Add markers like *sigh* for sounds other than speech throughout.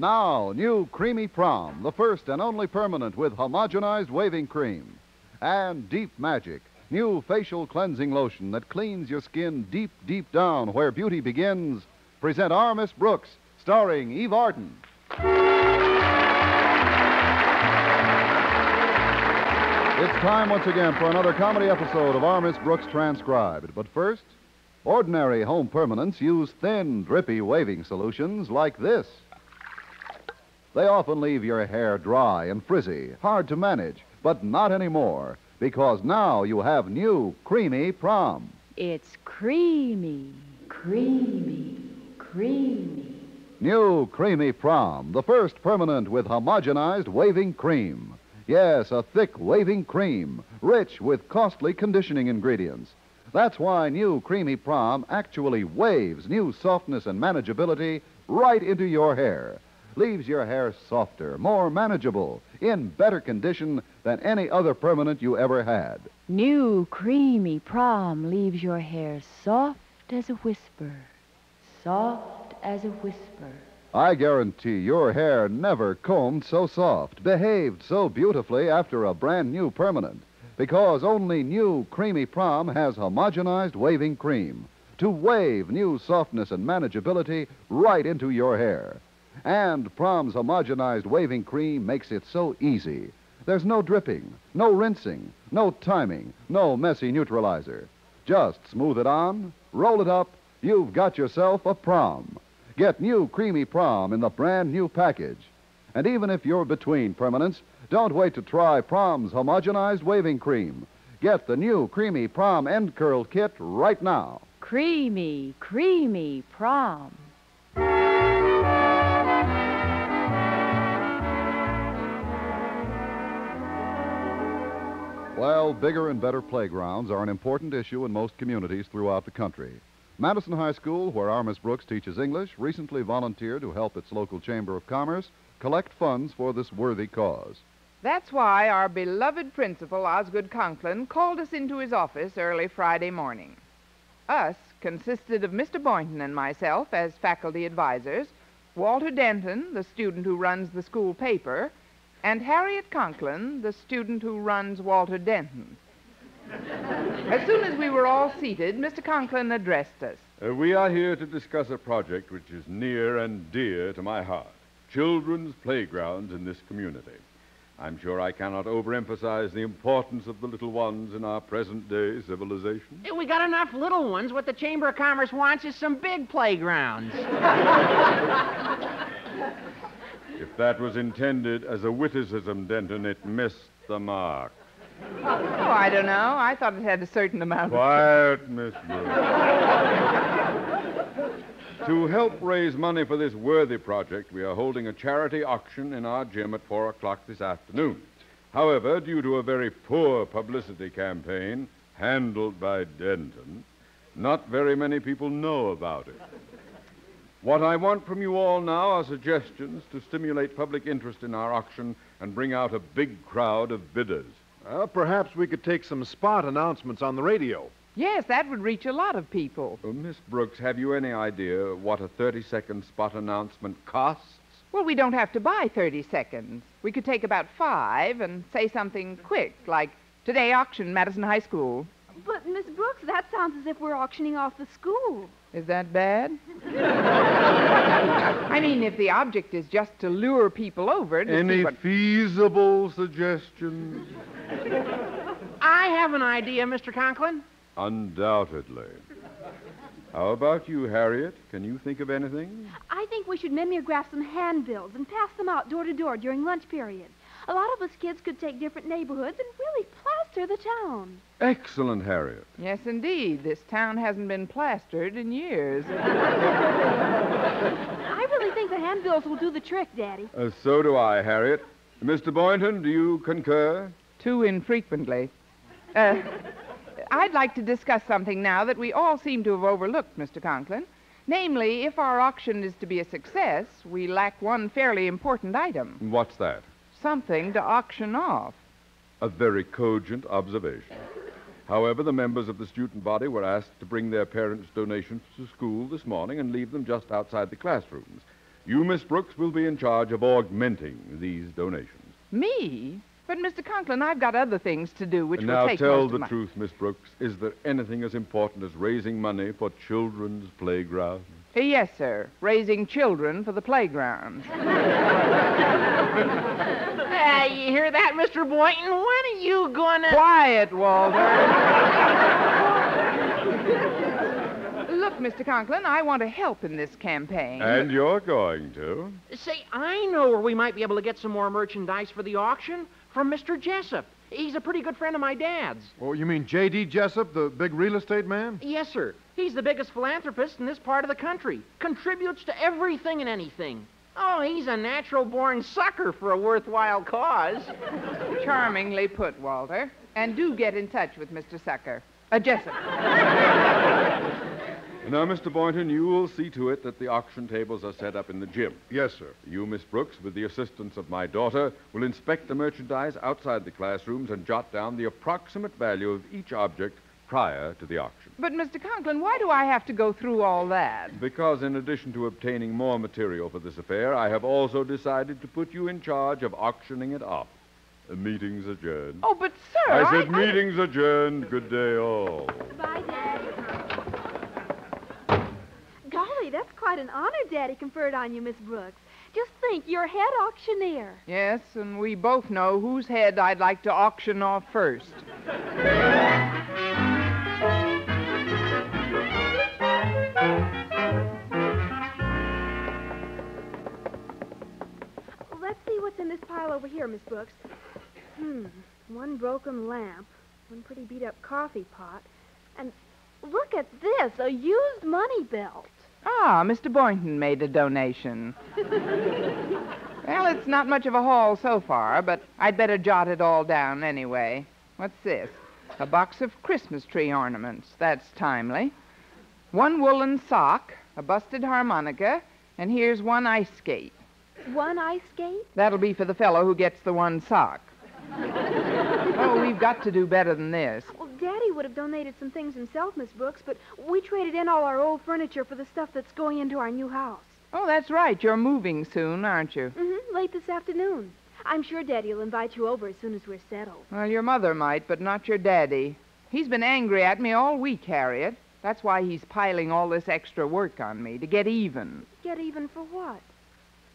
Now, new Creamy Prom, the first and only permanent with homogenized waving cream. And Deep Magic, new facial cleansing lotion that cleans your skin deep, deep down where beauty begins. Present Our Brooks, starring Eve Arden. It's time once again for another comedy episode of Our Brooks Transcribed. But first, ordinary home permanents use thin, drippy waving solutions like this. They often leave your hair dry and frizzy, hard to manage, but not anymore, because now you have new creamy prom. It's creamy, creamy, creamy. New creamy prom, the first permanent with homogenized waving cream. Yes, a thick waving cream, rich with costly conditioning ingredients. That's why new creamy prom actually waves new softness and manageability right into your hair. Leaves your hair softer, more manageable, in better condition than any other permanent you ever had. New creamy prom leaves your hair soft as a whisper. Soft as a whisper. I guarantee your hair never combed so soft, behaved so beautifully after a brand new permanent. Because only new creamy prom has homogenized waving cream to wave new softness and manageability right into your hair. And Prom's homogenized waving cream makes it so easy. There's no dripping, no rinsing, no timing, no messy neutralizer. Just smooth it on, roll it up, you've got yourself a prom. Get new creamy prom in the brand new package. And even if you're between permanents, don't wait to try Prom's homogenized waving cream. Get the new creamy prom end curl kit right now. Creamy, creamy prom. Well, bigger and better playgrounds are an important issue in most communities throughout the country. Madison High School, where our Miss Brooks teaches English, recently volunteered to help its local Chamber of Commerce collect funds for this worthy cause. That's why our beloved principal, Osgood Conklin, called us into his office early Friday morning. Us consisted of Mr. Boynton and myself as faculty advisors, Walter Denton, the student who runs the school paper, and Harriet Conklin, the student who runs Walter Denton. as soon as we were all seated, Mr. Conklin addressed us. Uh, we are here to discuss a project which is near and dear to my heart children's playgrounds in this community. I'm sure I cannot overemphasize the importance of the little ones in our present day civilization. We got enough little ones. What the Chamber of Commerce wants is some big playgrounds. *laughs* If that was intended as a witticism, Denton, it missed the mark. Oh, I don't know. I thought it had a certain amount of. Quiet, Miss Brooks. to help raise money for this worthy project, we are holding a charity auction in our gym at 4 o'clock this afternoon. However, due to a very poor publicity campaign handled by Denton, not very many people know about it. What I want from you all now are suggestions to stimulate public interest in our auction and bring out a big crowd of bidders. Well, perhaps we could take some spot announcements on the radio. Yes, that would reach a lot of people. Uh, Miss Brooks, have you any idea what a 30 second spot announcement costs? Well, we don't have to buy 30 seconds. We could take about five and say something quick, like today auction, Madison High School. But, Miss Brooks, that sounds as if we're auctioning off the school. Is that bad? *laughs* I mean, if the object is just to lure people over to Any what... feasible suggestions? I have an idea, Mr. Conklin. Undoubtedly. How about you, Harriet? Can you think of anything? I think we should mimeograph some handbills and pass them out door to door during lunch period. A lot of us kids could take different neighborhoods and really plaster the town. Excellent, Harriet. Yes, indeed. This town hasn't been plastered in years. *laughs* I really think the handbills will do the trick, Daddy. Uh, so do I, Harriet. Mr. Boynton, do you concur? Too infrequently. Uh, I'd like to discuss something now that we all seem to have overlooked, Mr. Conklin. Namely, if our auction is to be a success, we lack one fairly important item What's that? Something to auction off. A very cogent observation. However, the members of the student body were asked to bring their parents' donations to school this morning and leave them just outside the classrooms. You, Miss Brooks, will be in charge of augmenting these donations. Me? But, Mr. Conklin, I've got other things to do which and will now take tell most the of my... truth, Miss Brooks. Is there anything as important as raising money for children's playgrounds? Uh, Yes, sir. Raising children for the playground. *laughs* You hear that, Mr. Boynton? When are you gonna... Quiet, Walter. Look, Mr. Conklin, I want to help in this campaign. And you're going to? Say, I know where we might be able to get some more merchandise for the auction. From Mr. Jessup. He's a pretty good friend of my dad's. Oh, you mean J.D. Jessup, the big real estate man? Yes, sir. He's the biggest philanthropist in this part of the country. Contributes to everything and anything. Oh, he's a natural born sucker for a worthwhile cause. Charmingly put, Walter. And do get in touch with Mr. Sucker. Uh, Jessup. Now, Mr. Boynton, you will see to it that the auction tables are set up in the gym. Yes, sir. You, Miss Brooks, with the assistance of my daughter, will inspect the merchandise outside the classrooms and jot down the approximate value of each object prior to the auction. But, Mr. Conklin, why do I have to go through all that? Because, in addition to obtaining more material for this affair, I have also decided to put you in charge of auctioning it off. The meeting's adjourned. Oh, but, sir, I said meeting's adjourned. Good day, all. Bye, Dad. Golly, that's quite an honor Daddy conferred on you, Miss Brooks. Just think, you're head auctioneer. Yes, and we both know whose head I'd like to auction off first. What's in this pile over here, Miss Brooks. Hmm, one broken lamp, one pretty beat up coffee pot, and look at this, a used money belt. Ah, Mr. Boynton made a donation. *laughs* well, it's not much of a haul so far, but I'd better jot it all down anyway. What's this? A box of Christmas tree ornaments. That's timely. One woolen sock, a busted harmonica, and here's one ice skate. One ice skate? That'll be for the fellow who gets the one sock. oh, we've got to do better than this. Well, Daddy would have donated some things himself, Miss Brooks, but we traded in all our old furniture for the stuff that's going into our new house. Oh, that's right. You're moving soon, aren't you? Mm-hmm, late this afternoon. I'm sure Daddy will invite you over as soon as we're settled. Well, your mother might, but not your daddy. He's been angry at me all week, Harriet. That's why he's piling all this extra work on me, to get even. Get even for what?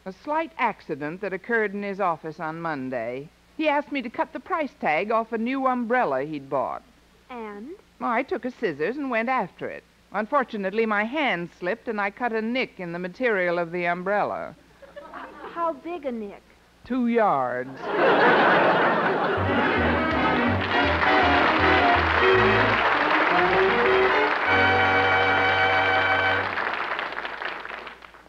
A slight accident that occurred in his office on Monday. He asked me to cut the price tag off a new umbrella he'd bought. And? Well, I took a scissors and went after it. Unfortunately, my hand slipped and I cut a nick in the material of the umbrella. How big a nick? Two yards. *laughs*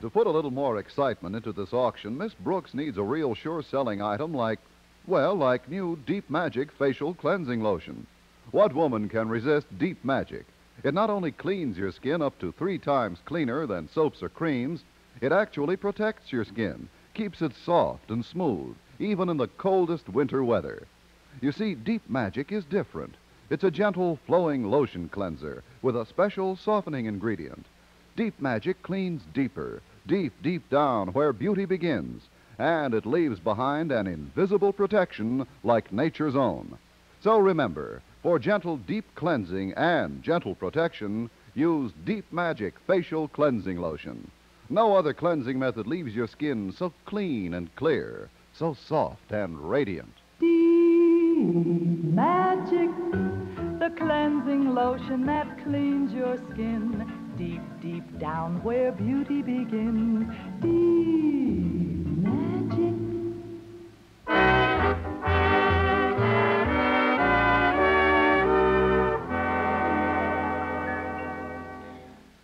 To put a little more excitement into this auction, Miss Brooks needs a real sure selling item like, well, like new Deep Magic facial cleansing lotion. What woman can resist Deep Magic? It not only cleans your skin up to three times cleaner than soaps or creams, it actually protects your skin, keeps it soft and smooth, even in the coldest winter weather. You see, Deep Magic is different. It's a gentle, flowing lotion cleanser with a special softening ingredient. Deep Magic cleans deeper, deep, deep down where beauty begins, and it leaves behind an invisible protection like nature's own. So remember, for gentle, deep cleansing and gentle protection, use Deep Magic Facial Cleansing Lotion. No other cleansing method leaves your skin so clean and clear, so soft and radiant. Deep Magic, the cleansing lotion that cleans your skin deep, deep down where beauty begins. Deep Magic.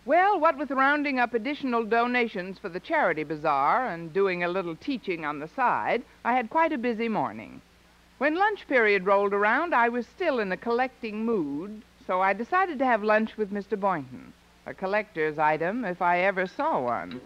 Well, what with rounding up additional donations for the charity bazaar and doing a little teaching on the side, I had quite a busy morning. When lunch period rolled around, I was still in a collecting mood, so I decided to have lunch with Mr. Boynton. A collector's item, if I ever saw one.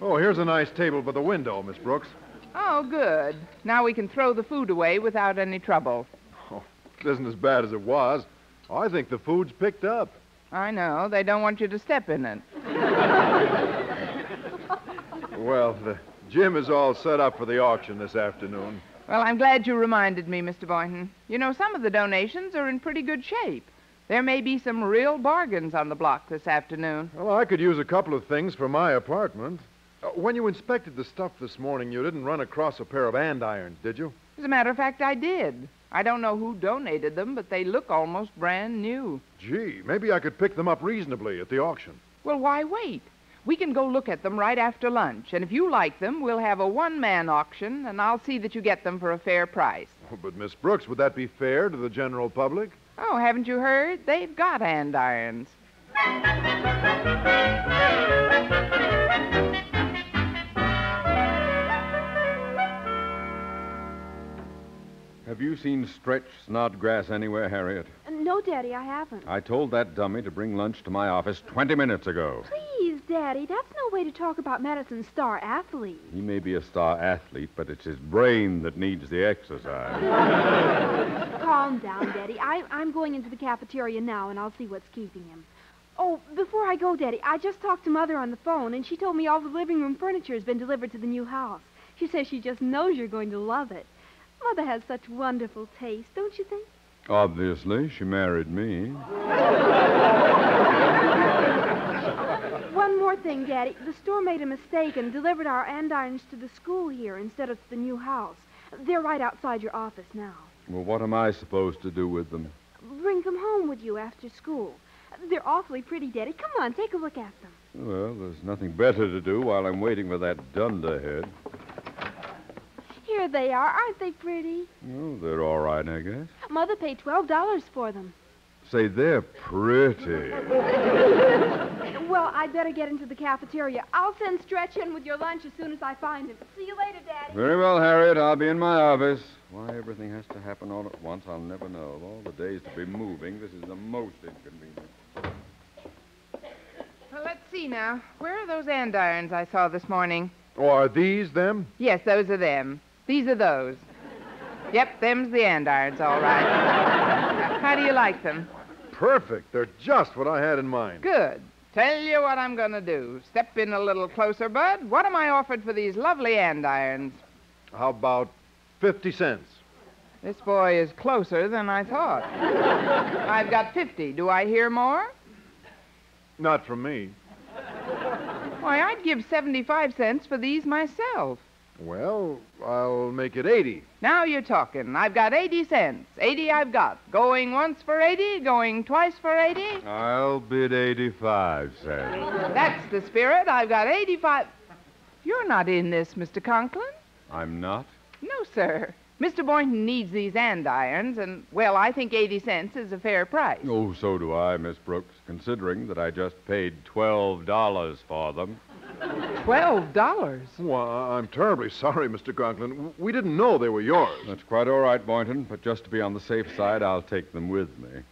Oh, here's a nice table by the window, Miss Brooks. Oh, good. Now we can throw the food away without any trouble. Oh, it isn't as bad as it was. I think the food's picked up. I know. They don't want you to step in it. Well, the gym is all set up for the auction this afternoon. Well, I'm glad you reminded me, Mr. Boynton. You know, some of the donations are in pretty good shape. There may be some real bargains on the block this afternoon. Well, I could use a couple of things for my apartment. Uh, when you inspected the stuff this morning, you didn't run across a pair of andirons, did you? As a matter of fact, I did. I don't know who donated them, but they look almost brand new. Gee, maybe I could pick them up reasonably at the auction. Well, why wait? We can go look at them right after lunch, and if you like them, we'll have a one man auction, and I'll see that you get them for a fair price. Oh, but, Miss Brooks, would that be fair to the general public? Oh, haven't you heard? They've got andirons. Have you seen Stretch Snodgrass anywhere, Harriet? Uh, no, Daddy, I haven't. I told that dummy to bring lunch to my office 20 minutes ago. Please, Daddy, that's no way to talk about Madison's star athlete. He may be a star athlete, but it's his brain that needs the exercise. *laughs* Calm down, Daddy. I, I'm going into the cafeteria now, and I'll see what's keeping him. Oh, before I go, Daddy, I just talked to Mother on the phone, and she told me all the living room furniture has been delivered to the new house. She says she just knows you're going to love it. Mother has such wonderful taste, don't you think? Obviously, she married me. *laughs* One more thing, Daddy. The store made a mistake and delivered our andirons to the school here instead of to the new house. They're right outside your office now. Well, what am I supposed to do with them? Bring them home with you after school. They're awfully pretty, Daddy. Come on, take a look at them. Well, there's nothing better to do while I'm waiting for that dunderhead. Here they are. Aren't they pretty? Oh, they're all right, I guess. Mother paid $12 for them. Say, they're pretty. Well, I'd better get into the cafeteria. I'll send Stretch in with your lunch as soon as I find him. See you later, Daddy. Very well, Harriet. I'll be in my office. Why everything has to happen all at once, I'll never know. Of all the days to be moving, this is the most inconvenient. Well, let's see now. Where are those andirons I saw this morning? Oh, are these them? Yes, those are them. These are those. Yep, them's the andirons, all right. How do you like them? Perfect. They're just what I had in mind. Good. Tell you what I'm going to do. Step in a little closer, Bud. What am I offered for these lovely andirons? How about 50 cents? This boy is closer than I thought. I've got 50. Do I hear more? Not from me. Why, I'd give 75 cents for these myself. Well, I'll make it 80. Now you're talking. I've got 80 cents. 80 I've got. Going once for 80, going twice for 80. I'll bid 85 cents. That's the spirit. I've got 85. You're not in this, Mr. Conklin. I'm not? No, sir. Mr. Boynton needs these andirons, and, well, I think 80 cents is a fair price. Oh, so do I, Miss Brooks, considering that I just paid $12 for them. $12. Well, I'm terribly sorry, Mr. Conklin. We didn't know they were yours. That's quite all right, Boynton, but just to be on the safe side, I'll take them with me.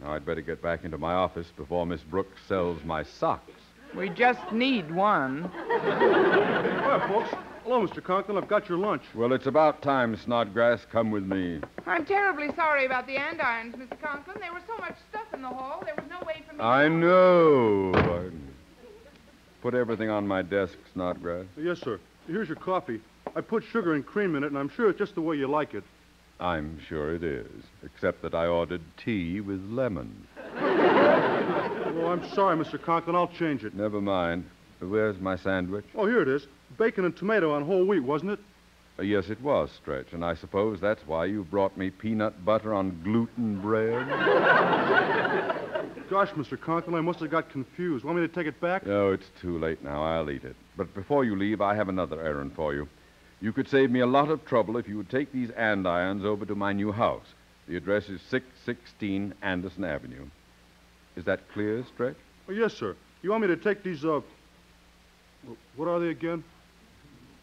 Now, I'd better get back into my office before Miss Brooks sells my socks. We just need one. Well, folks. Hello, Mr. Conklin. I've got your lunch. Well, it's about time, Snodgrass. Come with me. I'm terribly sorry about the andirons, Mr. Conklin. There was so much stuff in the hall, there was no way for me I to... know. Put everything on my desk, Snodgrass. Yes, sir. Here's your coffee. I put sugar and cream in it, and I'm sure it's just the way you like it. I'm sure it is, except that I ordered tea with lemon. *laughs* Oh, I'm sorry, Mr. Conklin. I'll change it. Never mind. Where's my sandwich? Oh, here it is. Bacon and tomato on whole wheat, wasn't it? Uh, yes, it was, Stretch, and I suppose that's why you brought me peanut butter on gluten bread. *laughs* Gosh, Mr. Conklin, I must have got confused. Want me to take it back? No, it's too late now. I'll eat it. But before you leave, I have another errand for you. You could save me a lot of trouble if you would take these andirons over to my new house. The address is 616 Anderson Avenue. Is that clear, Stretch? Oh, yes, sir. You want me to take these, uh... What are they again?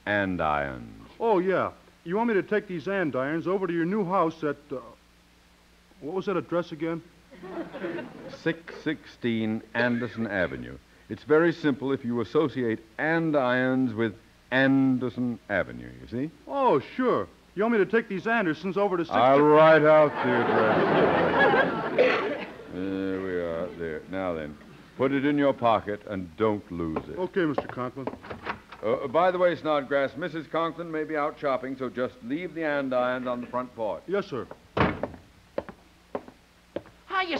Andirons. Oh, yeah. You want me to take these andirons over to your new house at, uh... What was that address again? 616 Anderson Avenue. It's very simple if you associate andirons with Anderson Avenue, you see? Oh, sure. You want me to take these Andersons over to... Six- I'll write out the address. there we are. There. Now then, Put it in your pocket and don't lose it. Okay, Mr. Conklin. Uh, by the way, Snodgrass, Mrs. Conklin may be out shopping, so just leave the andirons on the front porch. Yes, sir.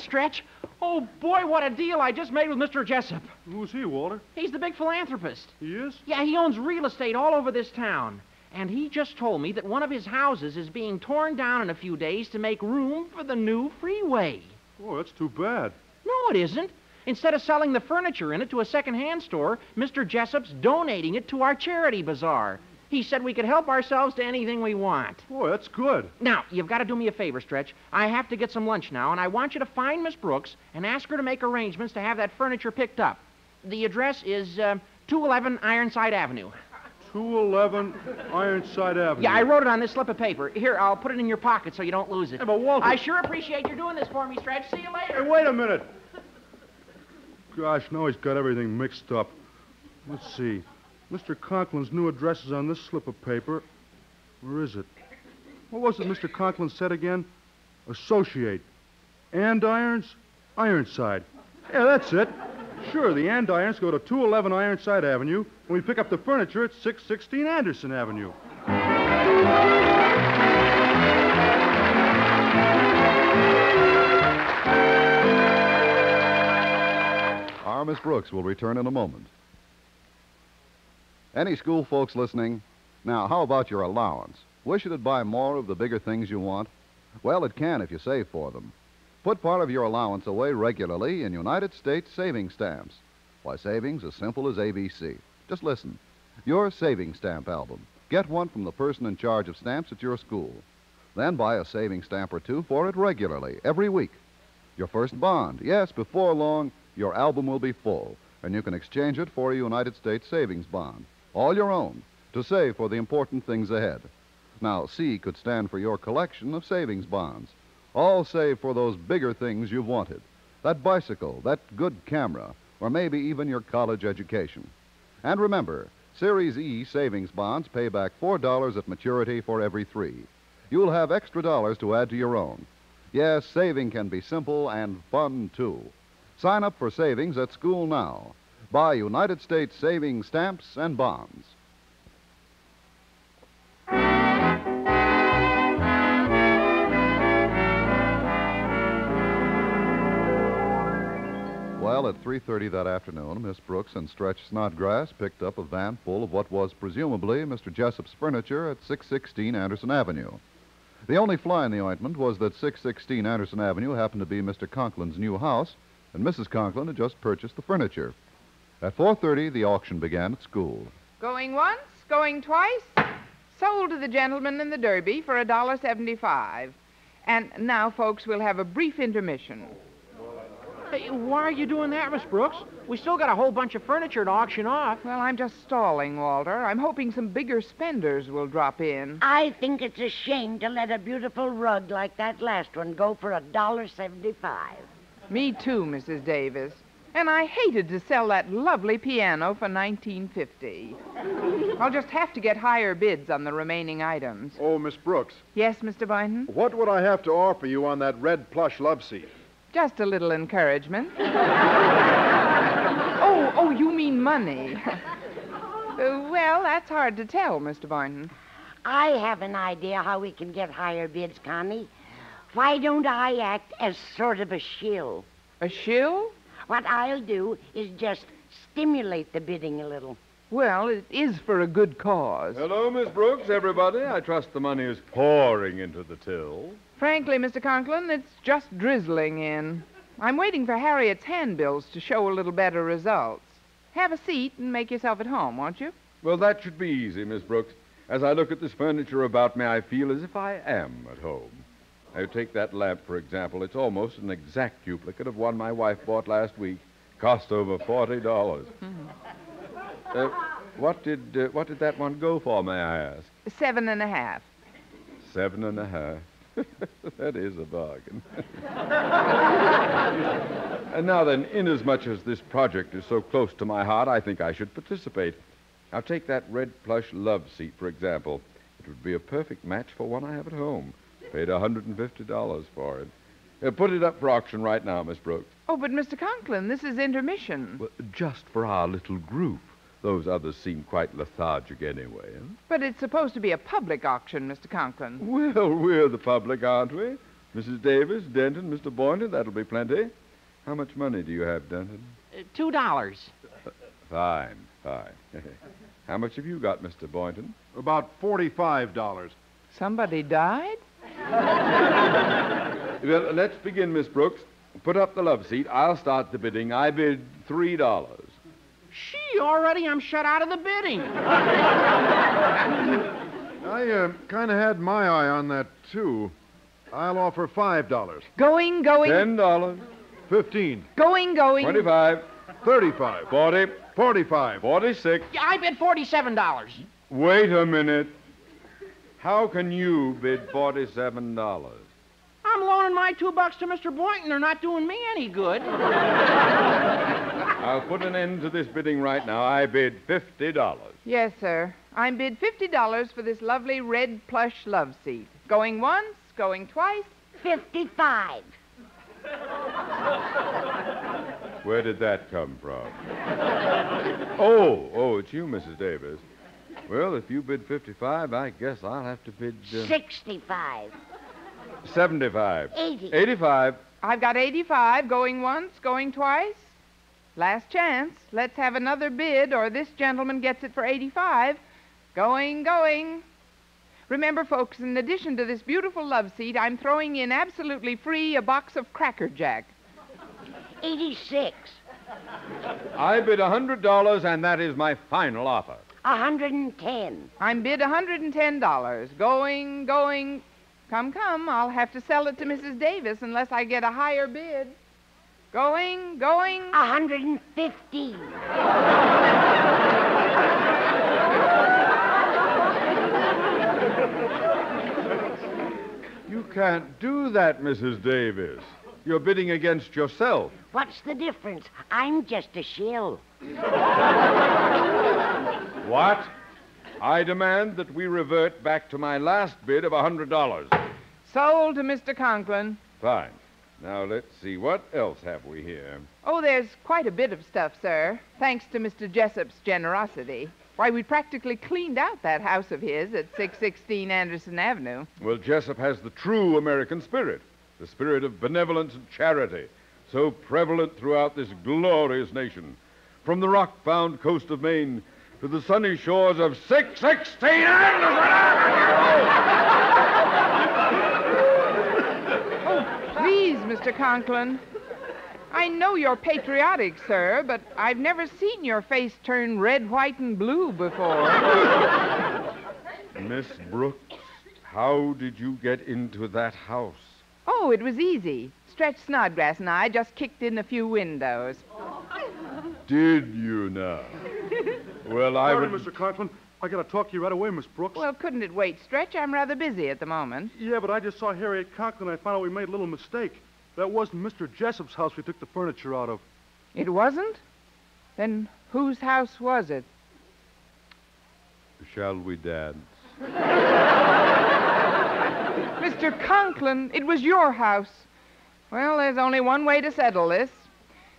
Stretch. Oh, boy, what a deal I just made with Mr. Jessup. Who's he, Walter? He's the big philanthropist. He is? Yeah, he owns real estate all over this town. And he just told me that one of his houses is being torn down in a few days to make room for the new freeway. Oh, that's too bad. No, it isn't. Instead of selling the furniture in it to a second-hand store, Mr. Jessup's donating it to our charity bazaar. He said we could help ourselves to anything we want. Boy, that's good. Now, you've got to do me a favor, Stretch. I have to get some lunch now, and I want you to find Miss Brooks and ask her to make arrangements to have that furniture picked up. The address is uh, 211 Ironside Avenue. 211 Ironside Avenue. Yeah, I wrote it on this slip of paper. Here, I'll put it in your pocket so you don't lose it. Hey, but Walter- I sure appreciate your doing this for me, Stretch. See you later. Hey, wait a minute. Gosh, now he's got everything mixed up. Let's see. Mr. Conklin's new address is on this slip of paper. Where is it? What was it Mr. Conklin said again? Associate. Andirons? Ironside. Yeah, that's it. Sure, the andirons go to 211 Ironside Avenue, and we pick up the furniture at 616 Anderson Avenue. Our Miss Brooks will return in a moment. Any school folks listening? Now, how about your allowance? Wish it'd buy more of the bigger things you want? Well, it can if you save for them. Put part of your allowance away regularly in United States savings stamps. Why, savings as simple as ABC. Just listen. Your savings stamp album. Get one from the person in charge of stamps at your school. Then buy a savings stamp or two for it regularly, every week. Your first bond. Yes, before long, your album will be full, and you can exchange it for a United States savings bond. All your own, to save for the important things ahead. Now, C could stand for your collection of savings bonds. All saved for those bigger things you've wanted. That bicycle, that good camera, or maybe even your college education. And remember, Series E savings bonds pay back $4 at maturity for every three. You'll have extra dollars to add to your own. Yes, saving can be simple and fun, too. Sign up for savings at school now. Buy United States savings stamps and bonds. Well, at 3:30 that afternoon, Miss Brooks and Stretch Snodgrass picked up a van full of what was presumably Mr. Jessup's furniture at 616 Anderson Avenue. The only fly in the ointment was that 616 Anderson Avenue happened to be Mr. Conklin's new house, and Mrs. Conklin had just purchased the furniture. At 4:30, the auction began at school. Going once, going twice. Sold to the gentleman in the Derby for a dollar seventy-five. And now, folks, we'll have a brief intermission. Hey, why are you doing that, Miss Brooks? We still got a whole bunch of furniture to auction off. Well, I'm just stalling, Walter. I'm hoping some bigger spenders will drop in. I think it's a shame to let a beautiful rug like that last one go for a dollar seventy-five. Me too, Mrs. Davis. And I hated to sell that lovely piano for 1950. I'll just have to get higher bids on the remaining items. Oh, Miss Brooks, Yes, Mr. Boynton? what would I have to offer you on that red plush love seat? Just a little encouragement. *laughs* oh, oh, you mean money. *laughs* Uh, well, that's hard to tell, Mr. Boynton. I have an idea how we can get higher bids, Connie. Why don't I act as sort of a shill? A shill? What I'll do is just stimulate the bidding a little. Well, it is for a good cause. Hello, Miss Brooks, everybody. I trust the money is pouring into the till. Frankly, Mr. Conklin, it's just drizzling in. I'm waiting for Harriet's handbills to show a little better results. Have a seat and make yourself at home, won't you? Well, that should be easy, Miss Brooks. As I look at this furniture about me, I feel as if I am at home. Now, take that lamp, for example. It's almost an exact duplicate of one my wife bought last week. Cost over forty dollars. *laughs* uh, what did uh, what did that one go for, may I ask? Seven and a half. Seven and a half. *laughs* that is a bargain. *laughs* and now then, inasmuch as this project is so close to my heart, I think I should participate. Now take that red plush love seat, for example. It would be a perfect match for one I have at home. Paid $150 for it. Uh, put it up for auction right now, Miss Brooks. Oh, but Mr. Conklin, this is intermission. Well, just for our little group. Those others seem quite lethargic anyway. Huh? But it's supposed to be a public auction, Mr. Conklin. Well, we're the public, aren't we? Mrs. Davis, Denton, Mr. Boynton, that'll be plenty. How much money do you have, Denton? Uh, Two dollars. *laughs* Fine, fine. *laughs* How much have you got, Mr. Boynton? About $45. Somebody died? *laughs* Well, let's begin, Miss Brooks. Put up the love seat. I'll start the bidding. I bid three dollars. She already I'm shut out of the bidding. *laughs* I uh, kind of had my eye on that, too. I'll offer $5. Going, going, Ten dollars. 15 going, going. Twenty-five. 35 Forty. 45 Forty-six. I bid forty-seven dollars. Wait a minute. How can you bid forty-seven dollars? I'm loaning my two bucks to Mr. Boynton. They're not doing me any good. I'll put an end to this bidding right now. I bid fifty dollars. Yes, sir. I'm bid $50 for this lovely red plush love seat. Going once, going twice. 55. Where did that come from? oh, oh, it's you, Mrs. Davis. Well, if you bid 55, I guess I'll have to bid uh, 65. 75. 80. 85. I've got 85, going once, going twice. Last chance. Let's have another bid, or this gentleman gets it for 85. Going, going. Remember, folks, in addition to this beautiful love seat, I'm throwing in absolutely free a box of Cracker Jack. 86. I bid $100, and that is my final offer. 110. I'm bid $110. Going, going. Come, come. I'll have to sell it to Mrs. Davis unless I get a higher bid. Going, going. 115. You can't do that, Mrs. Davis. You're bidding against yourself. What's the difference? I'm just a shill. What? I demand that we revert back to my last bid of a $100. Sold to Mr. Conklin. Fine. Now let's see. What else have we here? Oh, there's quite a bit of stuff, sir. Thanks to Mr. Jessup's generosity. Why, we practically cleaned out that house of his at 616 Anderson Avenue. Well, Jessup has the true American spirit, the spirit of benevolence and charity, so prevalent throughout this glorious nation. From the rock-bound coast of Maine to the sunny shores of 616 Anderson Avenue! Please, Mr. Conklin. I know you're patriotic, sir, but I've never seen your face turn red, white, and blue before. *laughs* Miss Brooks, how did you get into that house? Oh, it was easy. Stretch Snodgrass and I just kicked in a few windows. Did you now? Well, I Sorry, would... Mr. Conklin. I gotta talk to you right away, Miss Brooks. Well, couldn't it wait, Stretch? I'm rather busy at the moment. Yeah, but I just saw Harriet Conklin and I found out we made a little mistake. That wasn't Mr. Jessup's house we took the furniture out of. It wasn't? Then whose house was it? Shall we dance? *laughs* Mr. Conklin, it was your house. Well, there's only one way to settle this.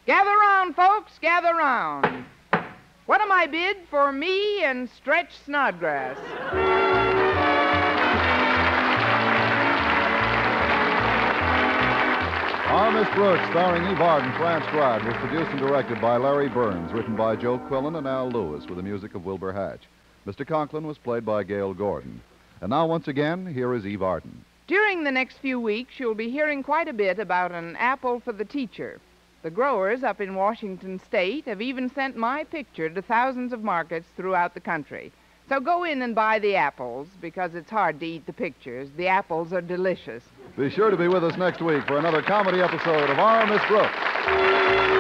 Gather round, folks, gather round. What am I bid for me and Stretch Snodgrass? Our Miss Brooks, starring Eve Arden, France Stroud, was produced and directed by Larry Berns, written by Joe Quillan and Al Lewis, with the music of Wilbur Hatch. Mr. Conklin was played by Gale Gordon. And now, once again, here is Eve Arden. During the next few weeks, you'll be hearing quite a bit about an apple for the teacher. The growers up in Washington State have even sent my picture to thousands of markets throughout the country. So go in and buy the apples because it's hard to eat the pictures. The apples are delicious. Be sure to be with us next week for another comedy episode of Our Miss Brooks.